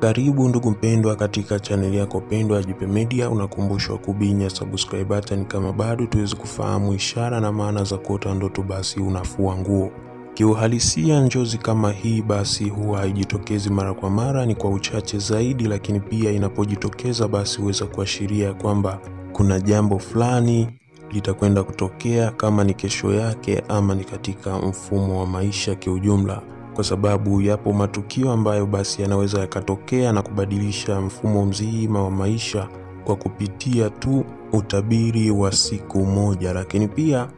Karibu ndugu mpendwa katika chaneli yako pendwa ya Jipe Media. Unakumbushwa kubinya subscribe button kama bado, tuwezi kufahamu ishara na maana za kuota ndoto basi unafua nguo. Kiuhalisia, njozi kama hii basi huwa haijitokezi mara kwa mara, ni kwa uchache zaidi, lakini pia inapojitokeza basi huweza kuashiria kwamba kuna jambo fulani litakwenda kutokea, kama ni kesho yake ama ni katika mfumo wa maisha kiujumla kwa sababu yapo matukio ambayo basi yanaweza yakatokea na kubadilisha mfumo mzima wa maisha kwa kupitia tu utabiri wa siku moja. Lakini pia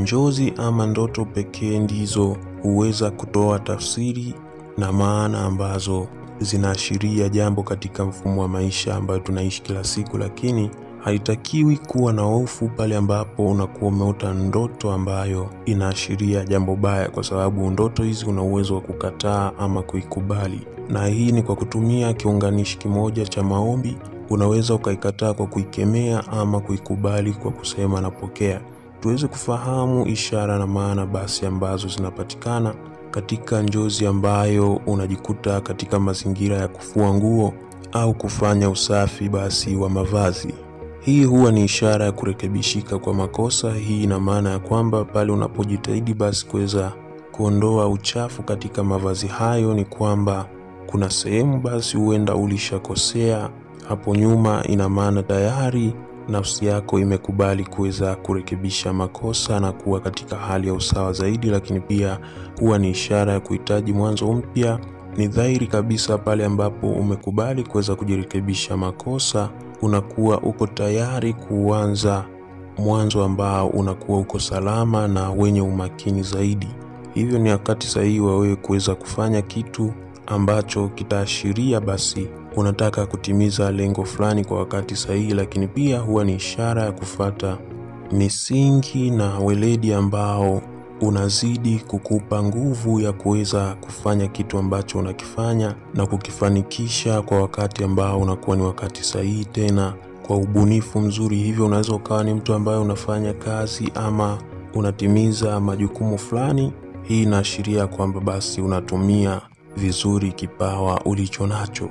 njozi ama ndoto pekee ndizo huweza kutoa tafsiri na maana ambazo zinaashiria jambo katika mfumo wa maisha ambayo tunaishi kila siku, lakini haitakiwi kuwa na hofu pale ambapo unakuwa umeota ndoto ambayo inaashiria jambo baya, kwa sababu ndoto hizi una uwezo wa kukataa ama kuikubali, na hii ni kwa kutumia kiunganishi kimoja cha maombi. Unaweza ukaikataa kwa kuikemea ama kuikubali kwa kusema napokea. Tuweze kufahamu ishara na maana basi ambazo zinapatikana katika njozi ambayo unajikuta katika mazingira ya kufua nguo au kufanya usafi basi wa mavazi. Hii huwa ni ishara ya kurekebishika kwa makosa. Hii ina maana ya kwamba pale unapojitahidi basi kuweza kuondoa uchafu katika mavazi hayo, ni kwamba kuna sehemu basi huenda ulishakosea hapo nyuma. Ina maana tayari nafsi yako imekubali kuweza kurekebisha makosa na kuwa katika hali ya usawa zaidi, lakini pia huwa ni ishara ya kuhitaji mwanzo mpya. Ni dhahiri kabisa pale ambapo umekubali kuweza kujirekebisha makosa unakuwa uko tayari kuanza mwanzo ambao unakuwa uko salama na wenye umakini zaidi. Hivyo ni wakati sahihi wa wewe kuweza kufanya kitu ambacho kitaashiria basi unataka kutimiza lengo fulani kwa wakati sahihi, lakini pia huwa ni ishara ya kufata misingi na weledi ambao unazidi kukupa nguvu ya kuweza kufanya kitu ambacho unakifanya na kukifanikisha kwa wakati ambao unakuwa ni wakati sahihi, tena kwa ubunifu mzuri. Hivyo unaweza ukawa ni mtu ambaye unafanya kazi ama unatimiza majukumu fulani. Hii inaashiria kwamba basi unatumia vizuri kipawa ulicho nacho,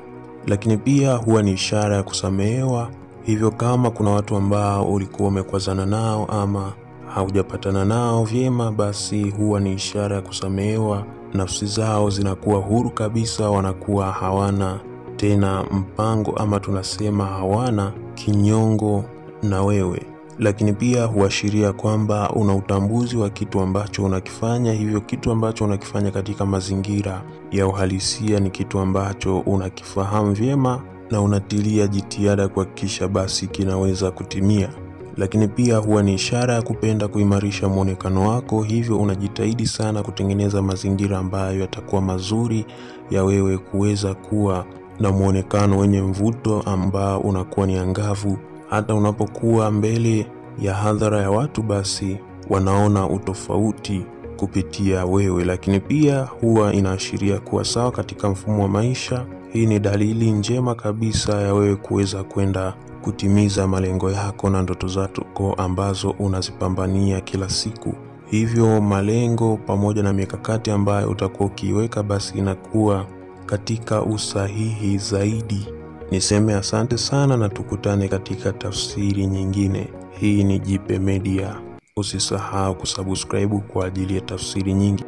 lakini pia huwa ni ishara ya kusamehewa. Hivyo kama kuna watu ambao ulikuwa umekwazana nao ama haujapatana nao vyema, basi huwa ni ishara ya kusamehewa. Nafsi zao zinakuwa huru kabisa, wanakuwa hawana tena mpango ama tunasema hawana kinyongo na wewe. Lakini pia huashiria kwamba una utambuzi wa kitu ambacho unakifanya. Hivyo kitu ambacho unakifanya katika mazingira ya uhalisia ni kitu ambacho unakifahamu vyema na unatilia jitihada kuhakikisha basi kinaweza kutimia lakini pia huwa ni ishara ya kupenda kuimarisha mwonekano wako. Hivyo unajitahidi sana kutengeneza mazingira ambayo yatakuwa mazuri ya wewe kuweza kuwa na mwonekano wenye mvuto ambao unakuwa ni angavu. Hata unapokuwa mbele ya hadhara ya watu, basi wanaona utofauti kupitia wewe. Lakini pia huwa inaashiria kuwa sawa katika mfumo wa maisha. Hii ni dalili njema kabisa ya wewe kuweza kwenda kutimiza malengo yako na ndoto zako ambazo unazipambania kila siku. Hivyo malengo pamoja na mikakati ambayo utakuwa ukiiweka basi inakuwa katika usahihi zaidi. Niseme asante sana na tukutane katika tafsiri nyingine. Hii ni Jipe Media. Usisahau kusubscribe kwa ajili ya tafsiri nyingi.